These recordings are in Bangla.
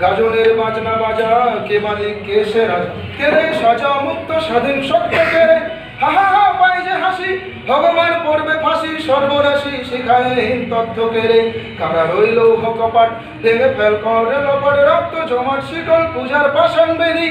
গাজনের বাজনা বাজা, কে মালিক কে সে কে রে সাজা মুক্ত স্বাধীন সত্য কে রে? হা হা হা, পাই যে হাসি, ভগবান পড়বে ফাঁসি, সর্বনাশী শিখায় হীন তথ্য কে রে? কারা রইল কপাট ভেঙে ফেল করে লপট রক্ত, জমাট শিকল, পূজার পাষাণ বেরি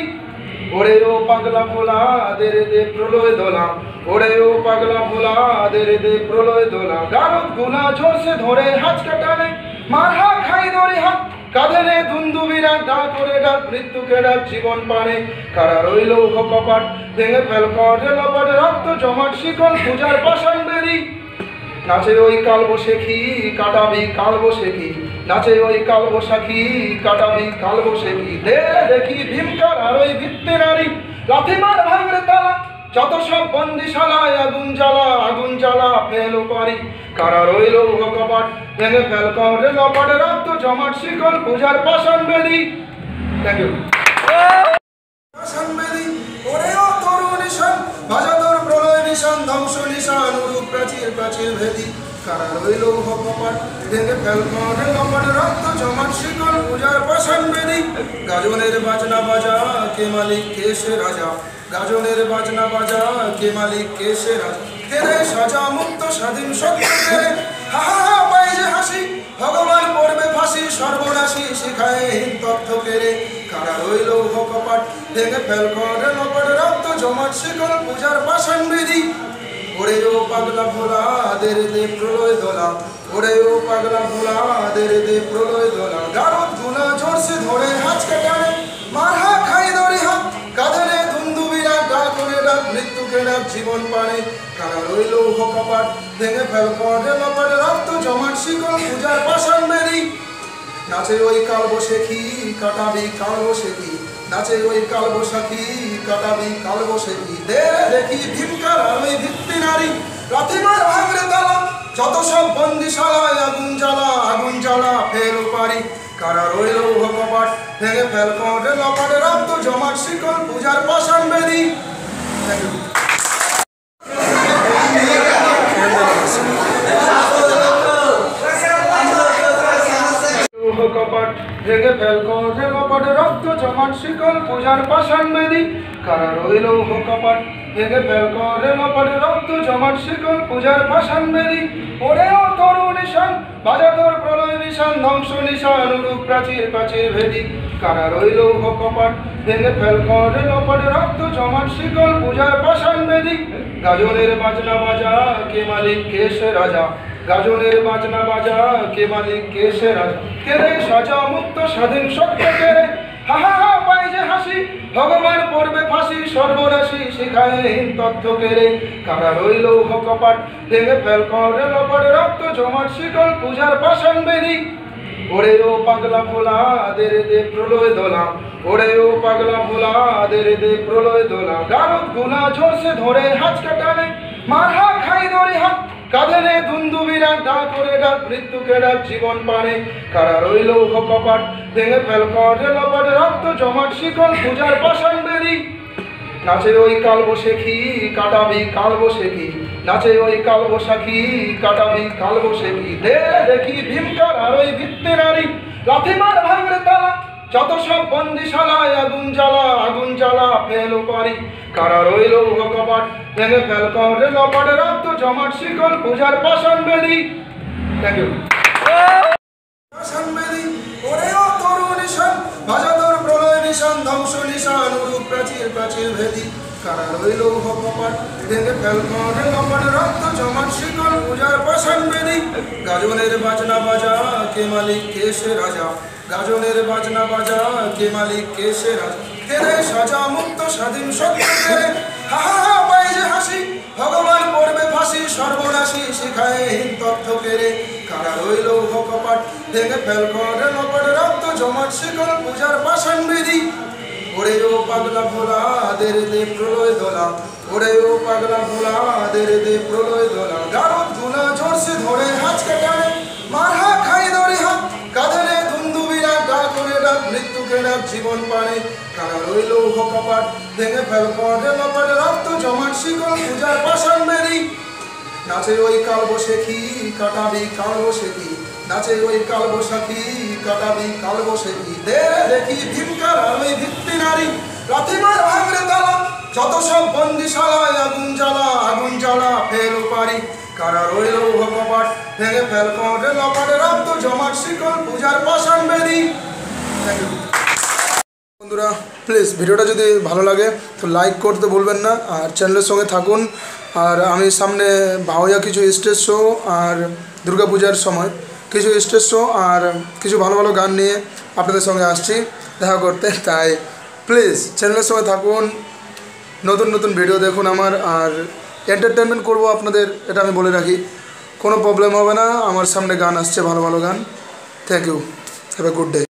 ওরে ও পাগলা ভোলা দে রে দে প্রলয় দোলা। ওরে ও পাগলা ভোলা দে রে দে প্রলয় দোলা। গারদ গুনা ঝরছে ধরে হাত কাটানে মারহা খাই ধরে হাত কাঁধে ধুন্দুবিরা ডাক করে ডাক, মৃত্যুকে ডাক, জীবন পানে। কারা রইল কপাট ভেঙে ফেল করে লপট, রক্ত জমাট, শিকল পূজার পাষাণ বেরি নাচে ওই কাল বসেখি কাটাবি কাল বসেখি নাচে ওই কাল বসাখি কাটাবি কাল বসেখি দে দেখি ভীমকার আর ওই ভিত্তি নারী। লাথিমার ভাঙরে তালা, যত সব বন্দিশালায় আগুন জ্বালা আগুন জ্বালা ফেলো পারি। কারা রইল কপাট ভেঙে ফেল করে লপাট, রক্ত জমাট শিকল পূজার পাষাণ বেদি। থ্যাংক ইউ তরু গাজনের বাজনা বাজা, কে মালিক, কে সে রাজা? গাজনের বাজনা বাজা, কে মালিক, কে সে রাজা? কে রে সাজা মুক্ত স্বাধীন সত্য হা হা পাই হাসি ভগবান পড়বে ফাঁসি, সর্বনাশী শিখায় হীন তথ্য কেড়ে। কারা রইল কপাট দেখে ফেল করে লপট রক্ত জমাট, শিকল পূজার পাষাণ বিধি। ওরে ও পাগলা ভোলা দে রে দে প্রলয় দোলা, ওরে ও পাগলা ভোলা দে রে দে প্রলয় দোলা। গারদগুলা ঝরছে ধরে, হাঁচকে কাটানে মৃত্যুকে জীবন পানে কারা রইল কপাট ভেঙে ফেল করে লপট রক্ত জমাট, শিকল পূজার পাষাণ বেরি নাচে ওই কাল বসেখি কাটাবি কাল বসেখি নাচে ওই কাল বসাখি কাটাবি কাল বসেখি দে দেখি ভীমকার ওই ভিত্তি নারী। রাতিমার ভাঙরে তালা, যত সব বন্দিশালায় আগুন জ্বালা আগুন জ্বালা ফেল পারি। কারা রইল কপাট ভেঙে ফেল করে লপাট রক্ত জমাট, শিকল পূজার পাষাণ বেদি থ্যাংক ইউ লৌহ কপাট ভেঙে ফেল করে কপাট রক্ত জমাট, শিকল পূজার পাষাণ বেদি কারা রইল কপাট ভেঙে ফেল করে কপাট রক্ত জমাট, শিকল পূজার পাষাণ বেদি ওরে ও তরু নিশান বাজা তোর প্রলয় নিশান, ধ্বংস নিশান, অনুরূপ প্রাচীর প্রাচীর ভেদি। কারা রইল কপাট ভেঙে ফেল করে কপাট রক্ত জমাট, শিকল পূজার পাষাণ বেদি গাজনের বাজনা বাজা, কে মালিক, কে সে রাজা? গাজনের বাজনা বাজা, কে মালিক কে সে কে রে সাজা মুক্ত স্বাধীন সত্য কে রে হা হা হা, পাই যে হাসি, ভগবান পড়বে ফাঁসি, সর্বনাশী শিখায় হীন তথ্য কে রে। কারা রইল কপাট ভেঙে ফেল করে লপট, রক্ত জমাট শীতল পূজার পাষাণ বেরি ওরে ও পাগলা ভোলা দে রে দে প্রলয় দোলা। ওরে ও পাগলা ভোলা দে রে দে প্রলয় দোলা। গারদ গুনা ঝরছে ধরে, হাত কাটানে মারহা খাই ধরে হাত। কাঁধে ধুন্দুবিরা ডাক করে ডাক মৃত্যুকে ডাক জীবন পানে। কারা রইল কপাট, ভেঙে ফেল করে লপট রক্ত জমাট, শিকল পূজার পাষাণ বেরি নাচে ওই কাল বসেখি কাটাবি কাল বসেখি নাচে ওই কাল বসাখি কাটাবি কাল বসেখি দে দেখি ভীমকার আর ওই ভিত্তি নারী। লাথিমার ভাঙরে তালা। যত সব বন্দিশালায় আগুন জ্বালা আগুন জ্বালা, ফেল পারি কারা রইল কপাট, ভেঙে ফেল করে কপাটে রক্ত জমাট, শিকল পূজার পাশন বেদি। থ্যাংক ইউ বাজাদর প্রলয় নিশান, ধ্বংস নিশান প্রাচীর প্রাচীর ভেদি। কারা রইল কপাট ভেঙে ফেল করে লপাট রক্ত জমাট শিকল, পূজার পাষাণ বেদি। গাজনের বাজনা বাজা, কে মালিক, কে রাজা? গাজনের বাজনা বাজা, কে মালিক, কে রাজা? কে সাজা মুক্ত স্বাধীন সত্য হা হা পাই যে হাসি, ভগবান পড়বে ফাঁসি, সর্বনাশী শিখায় হীন তথ্য কেড়ে। কারা রইল কপাট ভেঙে ফেল করে লপট রক্ত জমাট শিকল, পূজার পাষাণ বিধি ওরে ও পাগলা ভোলা দের দে প্রলয় দোলা, ওরে ও পাগলা ভোলা দের দে প্রলয় দোলা। গারদগুলা জোরসে ধরে হাঁচকে টানে, মারহা খাই ধরে হাত কাঁধে ধুন্দুবিরা ডাক করে ডাক মৃত্যুকে ডাক জীবন পানে। কারা রইল কপাট, ভেঙে ফেল করে লপাট রক্ত জমাট, শিকল পূজার পাশান বেরি নাচে ওই কাল বসেখি কাটাবি কাল বসেখি নাচে ওই কাল বসাখি কাটাবি কাল বসেখি দে দেখি ভীমকার ওই ভিত্তি নারী। রাতিমার ভাঙরে তালা, যত সব বন্দিশালায় আগুন জ্বালা আগুন জ্বালা ফেল পারি কারা রইল কপাট ভেঙে ফেল করে লপাটে রক্ত জমাট শিকল, পূজার পাশান বেরি বন্ধুরা প্লিজ ভিডিওটা যদি ভালো লাগে, তো লাইক করতে ভুলবেন না, আর চ্যানেলের সঙ্গে থাকুন। আর আমি সামনে ভাওয়া কিছু স্টেজ শো আর দুর্গাপূজার সময়। কিছু স্টেজ শো আর কিছু ভালো ভালো গান নিয়ে আপনাদের সঙ্গে আসছি, দেখা করতে। তাই প্লিজ চ্যানেলের সঙ্গে থাকুন, নতুন নতুন ভিডিও দেখুন আমার, আর এন্টারটেনমেন্ট করব আপনাদের, এটা আমি বলে রাখি। কোনো প্রবলেম হবে না, আমার সামনে গান আসছে, ভালো ভালো গান। Thank you have a good day